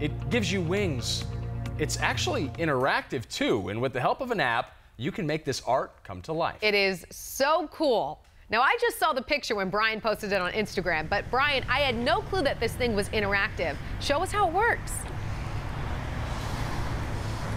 It gives you wings. It's actually interactive too, and with the help of an app, you can make this art come to life. It is so cool. Now, I just saw the picture when Brian posted it on Instagram, but Brian, I had no clue that this thing was interactive. Show us how it works.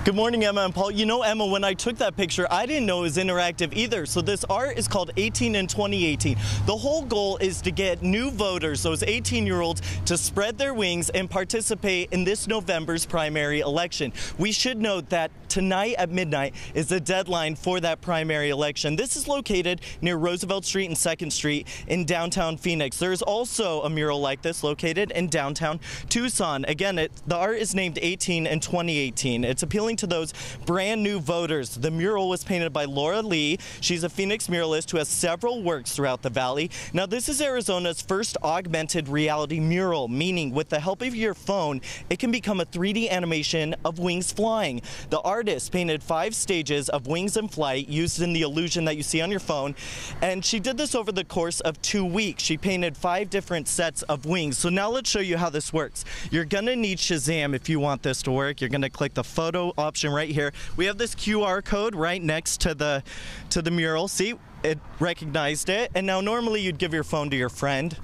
Good morning, Emma and Paul. You know, Emma, when I took that picture, I didn't know it was interactive either. So this art is called 18 in 2018. The whole goal is to get new voters, those 18-year-olds, to spread their wings and participate in this November's primary election. We should note that tonight at midnight is the deadline for that primary election. This is located near Roosevelt Street and 2nd Street in downtown Phoenix. There is also a mural like this located in downtown Tucson. Again, it, the art is named 18 in 2018. It's appealing to those brand new voters. The mural was painted by Laura Lee. She's a Phoenix muralist who has several works throughout the valley. Now, this is Arizona's first augmented reality mural, meaning with the help of your phone, it can become a 3D animation of wings flying. The artist painted five stages of wings in flight used in the illusion that you see on your phone, and she did this over the course of two weeks. She painted five different sets of wings. So now let's show you how this works. You're gonna need Shazam if you want this to work. You're gonna click the photo option right here. We have this QR code right next to the to the mural. See, it recognized it. And now normally you'd give your phone to your friend,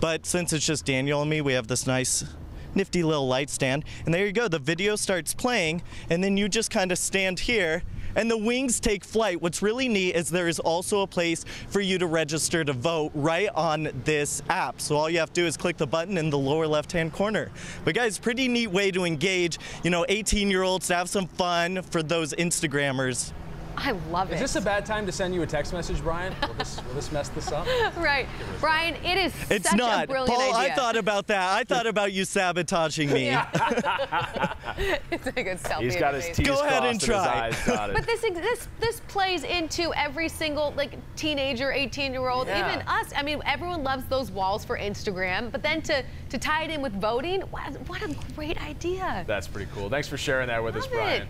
but since it's just Daniel and me, we have this nice nifty little light stand. And there you go, the video starts playing, and then you just kind of stand here and the wings take flight. What's really neat is there is also a place for you to register to vote right on this app. So all you have to do is click the button in the lower left-hand corner. But guys, pretty neat way to engage, you know, 18-year-olds to have some fun for those Instagrammers. I love Is it. this a bad time to send you a text message, Brian? Will this, will this mess this up? right. Brian, it is It's such not. a brilliant Paul, idea. I thought about that. I thought about you sabotaging me. it's a good selfie. He's of got the his face. T's Go ahead crossed and his try. eyes dotted. But this this this plays into every single like teenager, 18 year old, Yeah. even us. I mean, everyone loves those walls for Instagram, but then to to tie it in with voting, what, what a great idea. That's pretty cool. Thanks for sharing that with us, Love it. Brian.